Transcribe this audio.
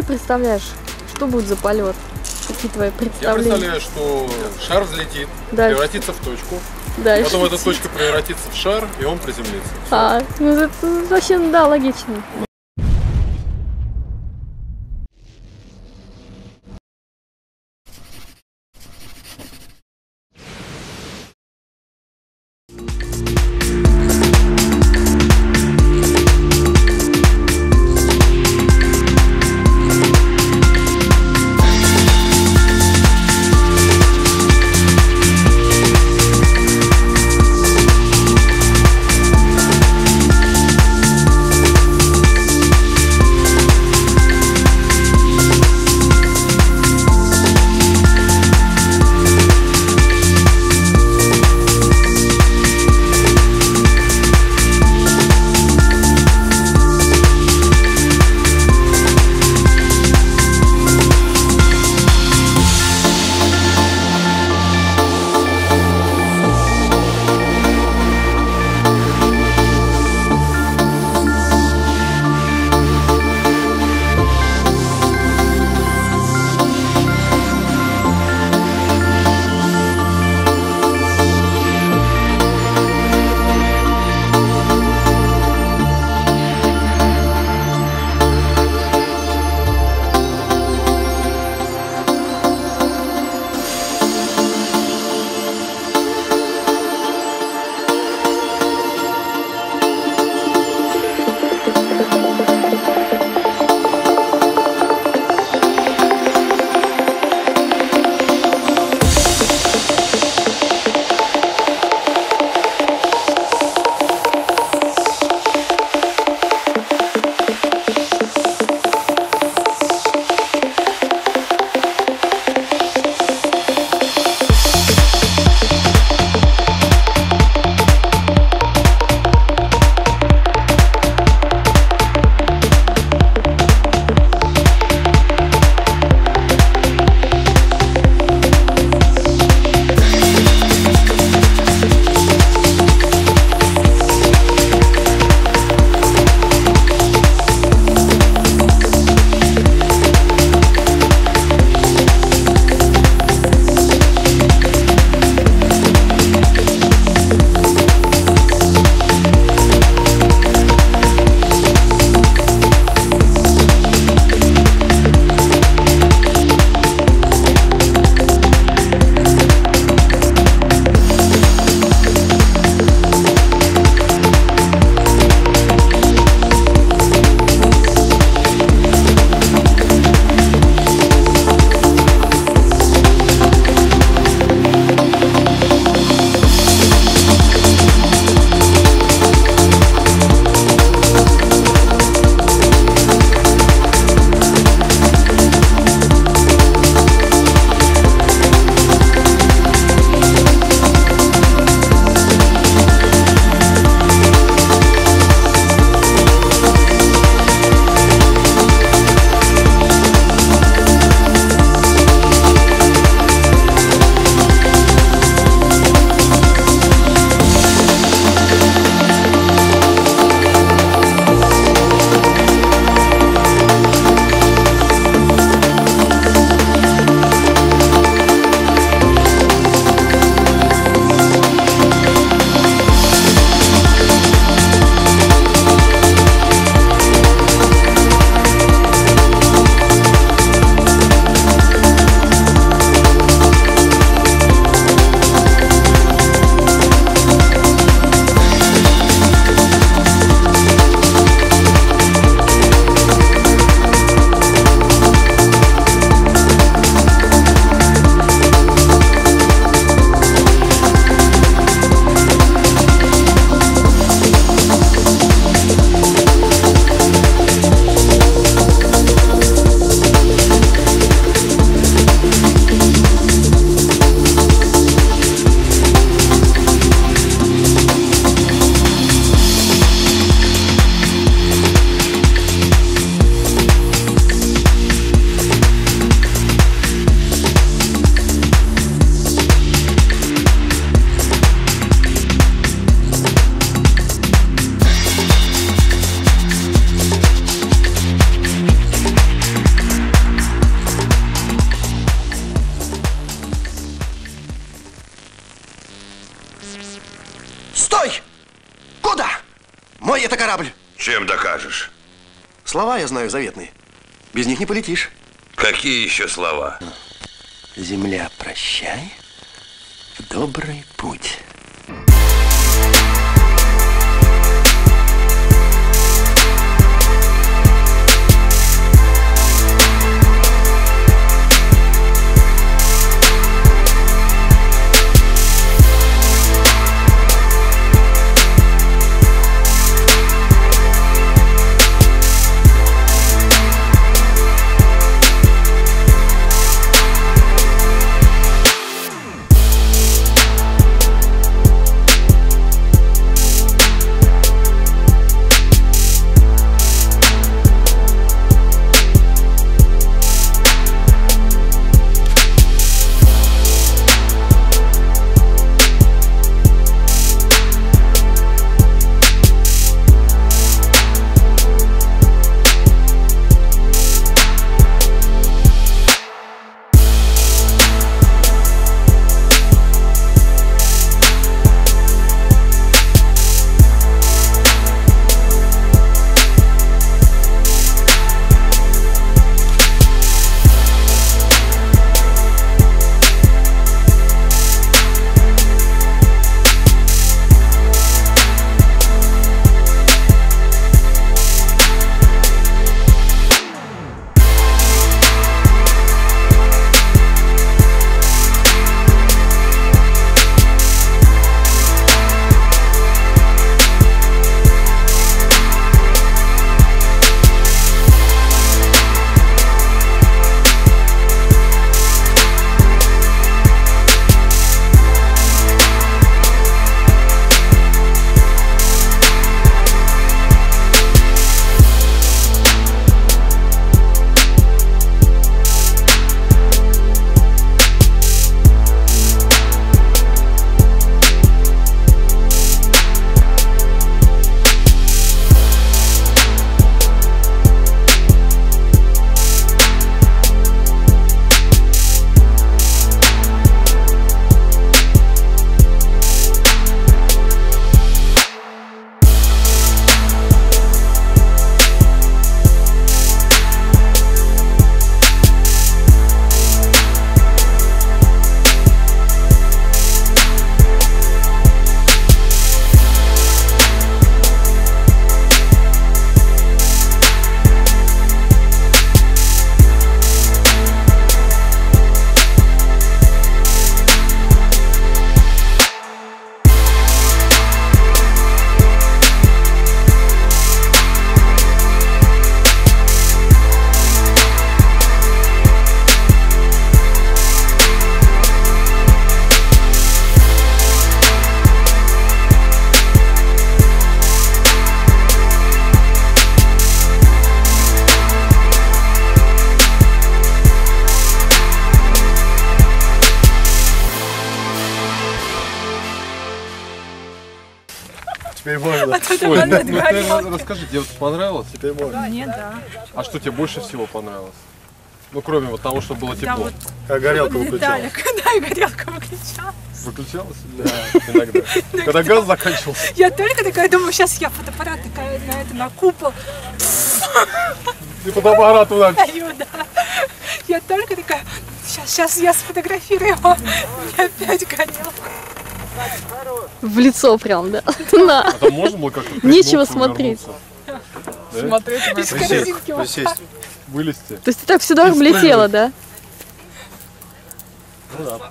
ты представляешь, что будет запаливаться? Какие твои Я представления? представляю, что шар взлетит, Дальше. превратится в точку, Дальше. потом эта точка превратится в шар, и он приземлится. А, ну это вообще, да, логично. Мой это корабль. Чем докажешь? Слова я знаю заветные. Без них не полетишь. Какие еще слова? Земля, прощай. В добрый путь. Теперь можно. А Ой, ладно ну расскажи, тебе вот понравилось? Теперь можно. Мне да. А что тебе больше всего понравилось? Ну, кроме вот того, что было Да, тепло. вот Как горелка выключалась. Виталик, да, и горелка выключала. Выключалась? Да, иногда. Когда газ заканчивался. Я только такая думаю, сейчас я фотоаппарат такая на это, на купол И фотоаппарат туда. да. Я только такая, сейчас, сейчас я сфотографирую его. Мне опять горелка. В лицо прям, да. На. А там можно было как-то Нечего смотреть. Смотреть из корзинки вот Присесть, вылезти. То есть ты так сюда влетела, да? Ну да.